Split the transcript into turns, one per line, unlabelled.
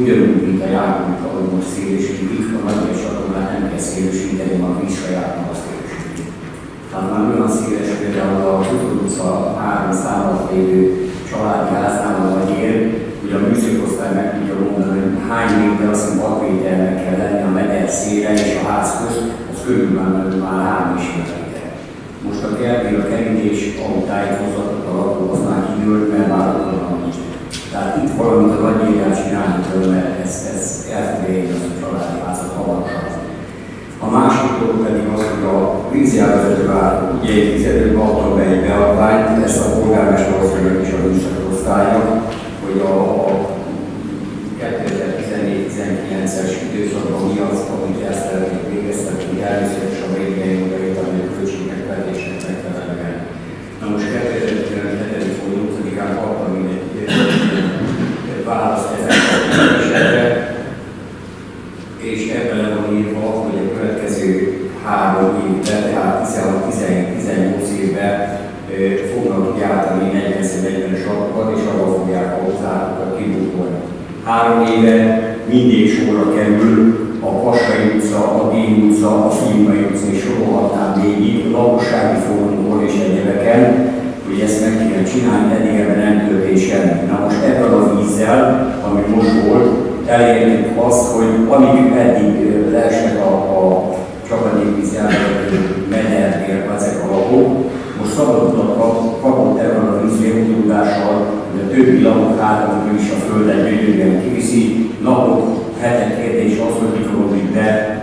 ugyanúgy, mint a járműt, ahogy most szélesítik, a nagy csatornát nem kell szélesíteni, a víz saját maga szélesíti. Tehát már olyan széles például a Kutor utca három számot lévő családi háznál vagy ér, hogy a műszakosztály meg tudja mondani, hogy hány méter, azt hiszem 6 méternek kell lenni a meder széle és a ház közt, az körülbelül már 3 is méter. Most a kertnél a kerítés, ahogy tájékozott a lakó, az már kidőlt, mert már ott van. Tehát itt valamit a kell, mert ez, ez elfogja az a családi házat hamarosan. A másik dolog pedig az, hogy a vízjelvezető ár, ugye egy előbb adtam be egy beadványt, ezt a polgármester asszonynak is a műszakosztálya, hogy a, a 2014-19-es időszakban mi az, amit el szeretnék és ebben le van írva, hogy a következő három évben, tehát 16-18 évben fognak gyártani 40-40 sorokat, és abban fogják a hozzátokat kibútolni. Három éve mindig sorra kerül a Passai utca, a Dén utca, a Fiumai utca és sorolhatnám végig, lakossági fórumokon és egyebeken, hogy ezt meg kéne csinálni, eddig ebben nem történt semmi. Na most ebben a vízzel, ami most volt, elértük azt, hogy amíg eddig leesnek a, a csapadékvíz medernél ezek a lakók, most szabadulnak kapott ebben a vízvédőtudással, hogy a többi lakok hátramunkra is a földet gyönyörűen kiviszi, napok, hetek kérdés az, hogy mikor be